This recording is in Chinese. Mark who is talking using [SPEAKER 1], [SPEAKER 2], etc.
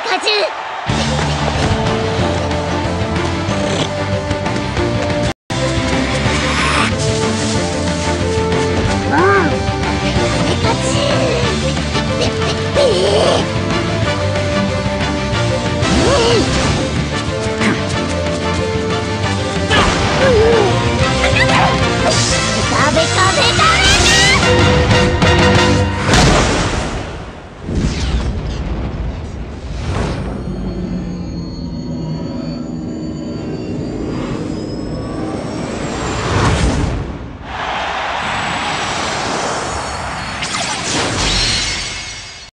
[SPEAKER 1] ピカ。